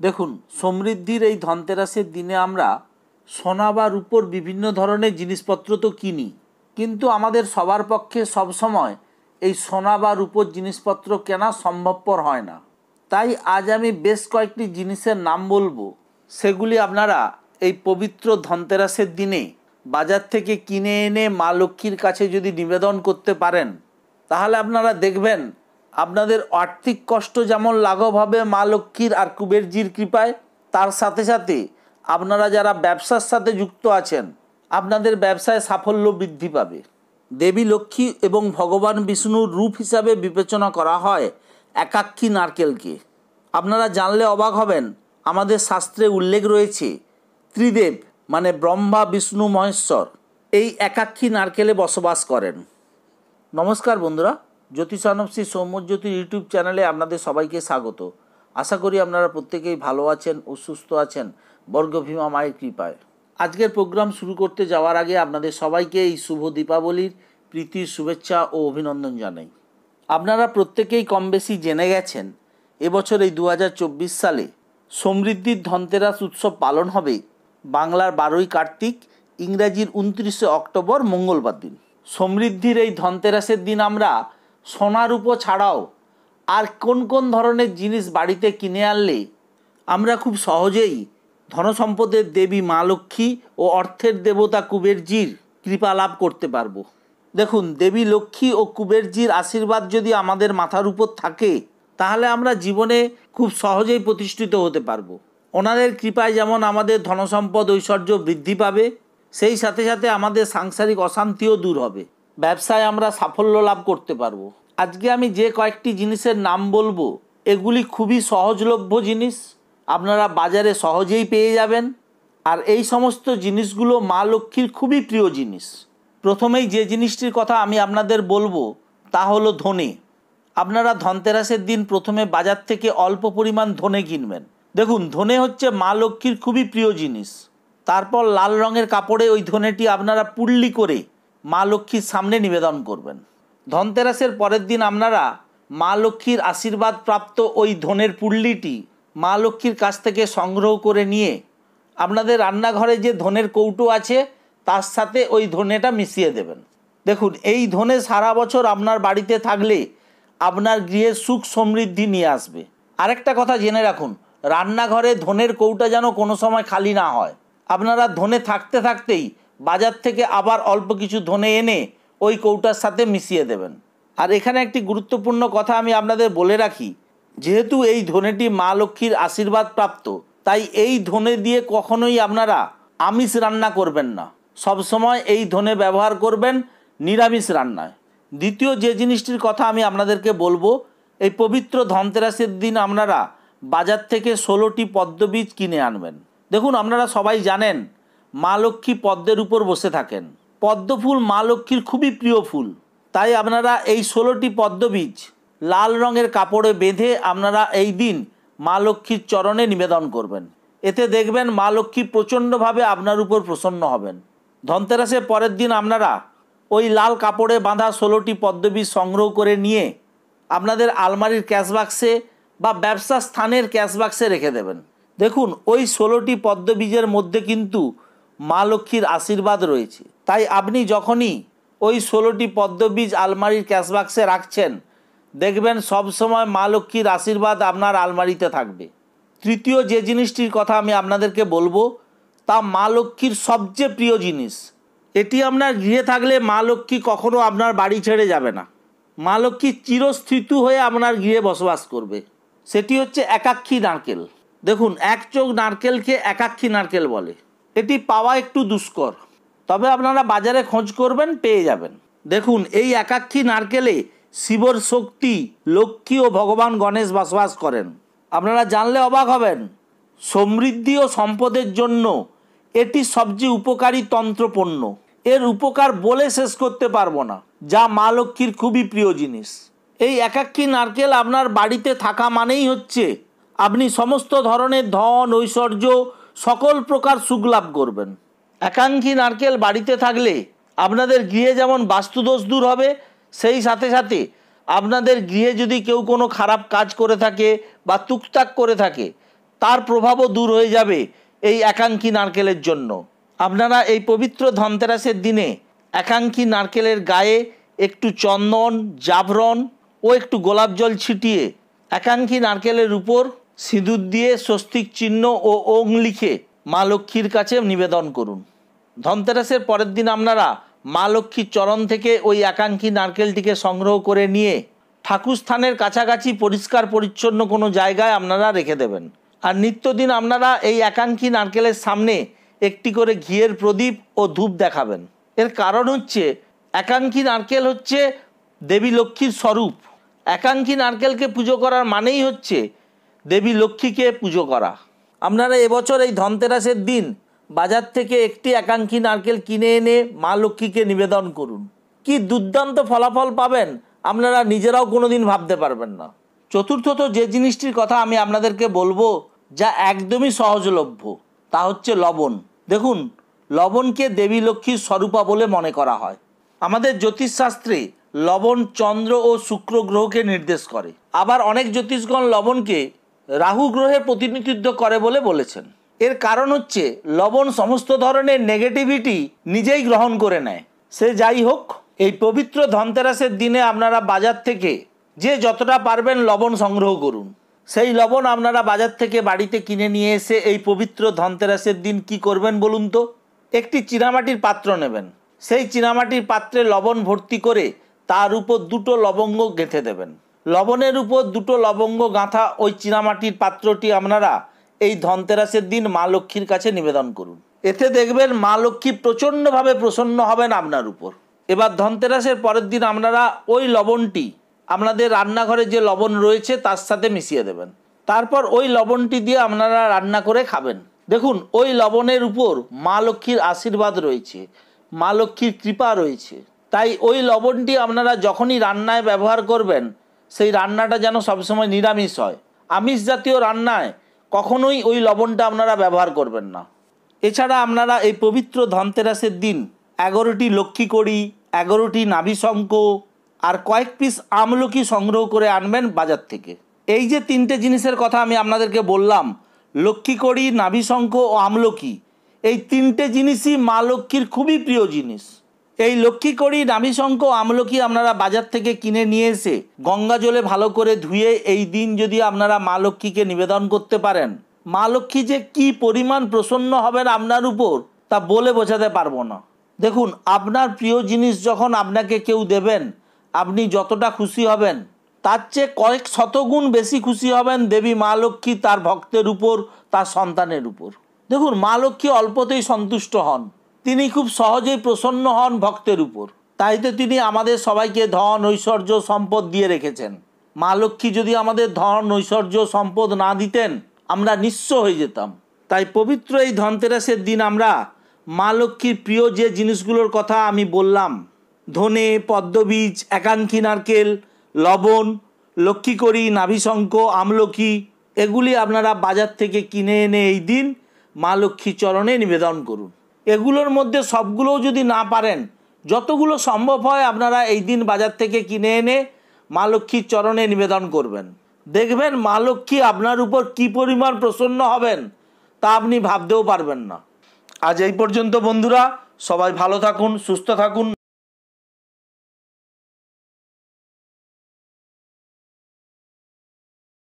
দেখুন, সমৃদ্ধির এই ধনতেরাসের দিনে আমরা সোনা বা রূপোর বিভিন্ন ধরনের জিনিসপত্র তো কিনি, কিন্তু আমাদের সবার পক্ষে সবসময় এই সোনা বা রূপোর জিনিসপত্র কেনা সম্ভবপর হয় না। তাই আজ আমি বেশ কয়েকটি জিনিসের নাম বলব। সেগুলি আপনারা এই পবিত্র ধনতেরাসের দিনে বাজার থেকে কিনে এনে মা লক্ষ্মীর কাছে যদি নিবেদন করতে পারেন, তাহলে আপনারা দেখবেন আপনাদের আর্থিক কষ্ট যেমন লাঘব হবে, মা লক্ষ্মীর আর কুবেরজির কৃপায়, তার সাথে সাথে আপনারা যারা ব্যবসার সাথে যুক্ত আছেন, আপনাদের ব্যবসায় সাফল্য বৃদ্ধি পাবে। দেবী লক্ষ্মী এবং ভগবান বিষ্ণুর রূপ হিসাবে বিবেচনা করা হয় একাক্ষী নারকেলকে। আপনারা জানলে অবাক হবেন, আমাদের শাস্ত্রে উল্লেখ রয়েছে, ত্রিদেব মানে ব্রহ্মা, বিষ্ণু, মহেশ্বর, এই একাক্ষী নারকেলে বসবাস করেন। নমস্কার বন্ধুরা। জ্যোতিষানবশ্রী সৌম্যজ্যোতি ইউটিউব চ্যানেলে আপনাদের সবাইকে স্বাগত। আশা করি আপনারা প্রত্যেকেই ভালো আছেন ও সুস্থ আছেন। বর্গভীমা মায়ের কৃপায়। আজকের প্রোগ্রাম শুরু করতে যাওয়ার আগে আপনাদের সবাইকে এই শুভ দীপাবলির প্রীতির শুভেচ্ছা ও অভিনন্দন জানাই। আপনারা প্রত্যেকেই কম বেশি জেনে গেছেন, এবছর এই দু হাজার চব্বিশ সালে সমৃদ্ধির ধনতেরাস উৎসব পালন হবে বাংলার বারোই কার্তিক, ইংরাজির উনত্রিশে অক্টোবর মঙ্গলবার দিন। সমৃদ্ধির এই ধনতেরাসের দিন আমরা সোনার উপর ছাড়াও আর কোন কোন ধরনের জিনিস বাড়িতে কিনে আনলে আমরা খুব সহজেই ধনসম্পদের দেবী মা লক্ষ্মী ও অর্থের দেবতা কুবেরজির কৃপা লাভ করতে পারব। দেখুন, দেবী লক্ষ্মী ও কুবেরজির আশীর্বাদ যদি আমাদের মাথার উপর থাকে, তাহলে আমরা জীবনে খুব সহজেই প্রতিষ্ঠিত হতে পারব। ওনাদের কৃপায় যেমন আমাদের ধনসম্পদ ঐশ্বর্য বৃদ্ধি পাবে, সেই সাথে সাথে আমাদের সাংসারিক অশান্তিও দূর হবে। ব্যবসায় আমরা সাফল্য লাভ করতে পারব। আজকে আমি যে কয়েকটি জিনিসের নাম বলব, এগুলি খুবই সহজলভ্য জিনিস। আপনারা বাজারে সহজেই পেয়ে যাবেন। আর এই সমস্ত জিনিসগুলো মা লক্ষ্মীর খুবই প্রিয় জিনিস। প্রথমেই যে জিনিসটির কথা আমি আপনাদের বলব, তা হলো ধনে। আপনারা ধনতেরাসের দিন প্রথমে বাজার থেকে অল্প পরিমাণ ধনে কিনবেন। দেখুন, ধনে হচ্ছে মা লক্ষ্মীর খুবই প্রিয় জিনিস। তারপর লাল রঙের কাপড়ে ওই ধনেটি আপনারা পুল্লি করে মা লক্ষ্মীর সামনে নিবেদন করবেন। ধনতেরাসের পরের দিন আপনারা মা লক্ষ্মীর আশীর্বাদ প্রাপ্ত ওই ধনের পুল্লিটি মা লক্ষ্মীর কাছ থেকে সংগ্রহ করে নিয়ে আপনাদের রান্নাঘরে যে ধনের কৌটো আছে, তার সাথে ওই ধনেটা মিশিয়ে দেবেন। দেখুন, এই ধনে সারা বছর আপনার বাড়িতে থাকলে আপনার গৃহে সুখ সমৃদ্ধি নিয়ে আসবে। আরেকটা কথা জেনে রাখুন, রান্নাঘরে ধনের কৌটা যেন কোনো সময় খালি না হয়। আপনারা ধনে থাকতে থাকতেই বাজার থেকে আবার অল্প কিছু ধনে এনে ওই কৌটার সাথে মিশিয়ে দেবেন। আর এখানে একটি গুরুত্বপূর্ণ কথা আমি আপনাদের বলে রাখি, যেহেতু এই ধনেটি মা লক্ষ্মীর আশীর্বাদ প্রাপ্ত, তাই এই ধনে দিয়ে কখনোই আপনারা আমিষ রান্না করবেন না। সবসময় এই ধনে ব্যবহার করবেন নিরামিষ রান্নায়। দ্বিতীয় যে জিনিসটির কথা আমি আপনাদেরকে বলব, এই পবিত্র ধনতেরাসের দিন আপনারা বাজার থেকে ষোলোটি পদ্মবীজ কিনে আনবেন। দেখুন, আপনারা সবাই জানেন মা লক্ষ্মী পদ্মের উপর বসে থাকেন। পদ্ম ফুল মা লক্ষ্মীর খুবই প্রিয় ফুল। তাই আপনারা এই ষোলোটি পদ্মবীজ লাল রঙের কাপড়ে বেঁধে আপনারা এই দিন মা লক্ষ্মীর চরণে নিবেদন করবেন। এতে দেখবেন মা লক্ষ্মী প্রচণ্ডভাবে আপনার উপর প্রসন্ন হবেন। ধনতেরাসের পরের দিন আপনারা ওই লাল কাপড়ে বাঁধা ষোলোটি পদ্মবীজ সংগ্রহ করে নিয়ে আপনাদের আলমারির ক্যাশ বাক্সে বা ব্যবসা স্থানের ক্যাশ বাক্সে রেখে দেবেন। দেখুন, ওই ষোলোটি পদ্মবীজের মধ্যে কিন্তু মা লক্ষ্মীর আশীর্বাদ রয়েছে। তাই আপনি যখনই ওই ষোলোটি পদ্মবীজ আলমারির ক্যাশবাক্সে রাখছেন, দেখবেন সবসময় মা লক্ষ্মীর আশীর্বাদ আপনার আলমারিতে থাকবে। তৃতীয় যে জিনিসটির কথা আমি আপনাদেরকে বলব, তা মা লক্ষ্মীর সবচেয়ে প্রিয় জিনিস। এটি আপনার গৃহে থাকলে মা লক্ষ্মী কখনো আপনার বাড়ি ছেড়ে যাবে না। মা লক্ষ্মী চিরস্থিত হয়ে আপনার গৃহে বসবাস করবে। সেটি হচ্ছে একাক্ষী নারকেল। দেখুন, এক চোখ নারকেলকে একাক্ষী নারকেল বলে। এটি পাওয়া একটু দুষ্কর। তবে আপনারা বাজারে খোঁজ করবেন, পেয়ে যাবেন। দেখুন, এই একাক্ষী নারকেলে শিবর শক্তি, লক্ষ্মী ও ভগবান গণেশ বসবাস করেন। আপনারা জানলে অবাক হবেন, সমৃদ্ধি ও সম্পদের জন্য এটি সবচেয়ে উপকারী তন্ত্রপণ্য। এর উপকার বলে শেষ করতে পারব না, যা মা লক্ষ্মীর খুবই প্রিয় জিনিস। এই একাক্ষী নারকেল আপনার বাড়িতে থাকা মানেই হচ্ছে, আপনি সমস্ত ধরনের ধন, ঐশ্বর্য সকল প্রকার সুখ লাভ করবেন। একাঙ্ক্ষী নারকেল বাড়িতে থাকলে আপনাদের গৃহে যেমন বাস্তুদোষ দূর হবে, সেই সাথে সাথে আপনাদের গৃহে যদি কেউ কোনো খারাপ কাজ করে থাকে বা তুকতাক করে থাকে, তার প্রভাবও দূর হয়ে যাবে এই একাঙ্ক্ষী নারকেলের জন্য। আপনারা এই পবিত্র ধনতেরাসের দিনে একাঙ্কি নারকেলের গায়ে একটু চন্দন জাভরন ও একটু গোলাপ জল ছিটিয়ে একাঙ্কি নারকেলের উপর সিঁদুর দিয়ে স্বস্তিক চিহ্ন ও ওং লিখে মা লক্ষ্মীর কাছে নিবেদন করুন। ধনতেরাসের পরের দিন আপনারা মা লক্ষ্মীর চরণ থেকে ওই একাঙ্কি নারকেলটিকে সংগ্রহ করে নিয়ে ঠাকুরস্থানের কাছাকাছি পরিষ্কার পরিচ্ছন্ন কোনো জায়গায় আপনারা রেখে দেবেন। আর নিত্যদিন আপনারা এই একাঙ্ক্ষী নারকেলের সামনে একটি করে ঘিয়ের প্রদীপ ও ধূপ দেখাবেন। এর কারণ হচ্ছে একাঙ্কি নারকেল হচ্ছে দেবী লক্ষ্মীর স্বরূপ। একাঙ্কি নারকেলকে পুজো করার মানেই হচ্ছে দেবী লক্ষ্মীকে পুজো করা। আপনারা এবছর এই ধনতেরাসের দিন বাজার থেকে একটি একাঙ্ক্ষী নারকেল কিনে এনে মা লক্ষ্মীকে নিবেদন করুন। কি দুর্দান্ত ফলাফল পাবেন আপনারা নিজেরাও কোনোদিন ভাবতে পারবেন না। চতুর্থত যে জিনিসটির কথা আমি আপনাদেরকে বলব, যা একদমই সহজলভ্য, তা হচ্ছে লবণ। দেখুন, লবণকে দেবী লক্ষ্মীর স্বরূপা বলে মনে করা হয়। আমাদের জ্যোতিষশাস্ত্রে লবণ চন্দ্র ও শুক্র গ্রহকে নির্দেশ করে। আবার অনেক জ্যোতিষগণ লবণকে রাহু গ্রহের প্রতিনিধিত্ব করে বলে বলেছেন। এর কারণ হচ্ছে, লবণ সমস্ত ধরনের নেগেটিভিটি নিজেই গ্রহণ করে নেয়। সে যাই হোক, এই পবিত্র ধনতেরাসের দিনে আপনারা বাজার থেকে যে যতটা পারবেন লবণ সংগ্রহ করুন। সেই লবণ আপনারা বাজার থেকে বাড়িতে কিনে নিয়ে এসে এই পবিত্র ধনতেরাসের দিন কি করবেন বলুন তো? একটি চীনামাটির পাত্র নেবেন। সেই চীনামাটির পাত্রে লবণ ভর্তি করে তার উপর দুটো লবঙ্গ গেঁথে দেবেন। লবণের উপর দুটো লবঙ্গ গাঁথা ওই চীনামাটির পাত্রটি আপনারা এই ধনতেরাসের দিন মা লক্ষ্মীর কাছে নিবেদন করুন। এতে দেখবেন মা লক্ষ্মী প্রচণ্ডভাবে প্রসন্ন হবেন আপনার উপর। এবার ধনতেরাসের পরের দিন আপনারা ওই লবণটি, আপনাদের রান্নাঘরে যে লবণ রয়েছে তার সাথে মিশিয়ে দেবেন। তারপর ওই লবণটি দিয়ে আপনারা রান্না করে খাবেন। দেখুন, ওই লবণের উপর মা লক্ষ্মীর আশীর্বাদ রয়েছে, মা লক্ষ্মীর কৃপা রয়েছে। তাই ওই লবণটি আপনারা যখনই রান্নায় ব্যবহার করবেন সেই রান্নাটা যেন সবসময় নিরামিষ হয়। আমিষ জাতীয় রান্নায় কখনোই ওই লবণটা আপনারা ব্যবহার করবেন না। এছাড়া আপনারা এই পবিত্র ধনতেরাসের দিন এগারোটি লক্ষ্মী কড়ি, এগারোটি নাভিশঙ্ক আর কয়েক পিস আমলকি সংগ্রহ করে আনবেন বাজার থেকে। এই যে তিনটে জিনিসের কথা আমি আপনাদেরকে বললাম, লক্ষ্মী কড়ি নাভিশঙ্খ ও আমলকি, এই তিনটে জিনিসই মা লক্ষ্মীর খুবই প্রিয় জিনিস। এই লক্ষ্মী কড়ি নাভিশঙ্খ আমলকি আপনারা বাজার থেকে কিনে নিয়ে এসে গঙ্গা জলে ভালো করে ধুয়ে এই দিন যদি আপনারা মা লক্ষ্মীকে নিবেদন করতে পারেন, মা লক্ষ্মী যে কি পরিমাণ প্রসন্ন হবেন আপনার উপর তা বলে বোঝাতে পারব না। দেখুন, আপনার প্রিয় জিনিস যখন আপনাকে কেউ দেবেন, আপনি যতটা খুশি হবেন, তার চেয়ে কয়েক শতগুণ বেশি খুশি হবেন দেবী মা লক্ষ্মী তার ভক্তের উপর, তার সন্তানের উপর। দেখুন, মা লক্ষ্মী অল্পতেই সন্তুষ্ট হন। তিনি খুব সহজেই প্রসন্ন হন ভক্তের উপর। তাই তো তিনি আমাদের সবাইকে ধন, ঐশ্বর্য, সম্পদ দিয়ে রেখেছেন। মা লক্ষ্মী যদি আমাদের ধন, ঐশ্বর্য, সম্পদ না দিতেন, আমরা নিঃস্ব হয়ে যেতাম। তাই পবিত্র এই ধনতেরাসের দিন আমরা মা লক্ষ্মীর প্রিয় যে জিনিসগুলোর কথা আমি বললাম, ধনে, পদ্মবীজ, একাঙ্কি নারকেল, লবণ, লক্ষ্মীকড়ি, নাভিশঙ্ক, আমলকি, এগুলি আপনারা বাজার থেকে কিনে এনে এই দিন মা লক্ষ্মী চরণে নিবেদন করুন। এগুলোর মধ্যে সবগুলোও যদি না পারেন, যতগুলো সম্ভব হয় আপনারা এই দিন বাজার থেকে কিনে এনে মা লক্ষ্মীর চরণে নিবেদন করবেন। দেখবেন মা লক্ষ্মী আপনার উপর কি পরিমাণ প্রসন্ন হবেন, তা আপনি ভাবতেও পারবেন না। আজ এই পর্যন্ত বন্ধুরা, সবাই ভালো থাকুন, সুস্থ থাকুন।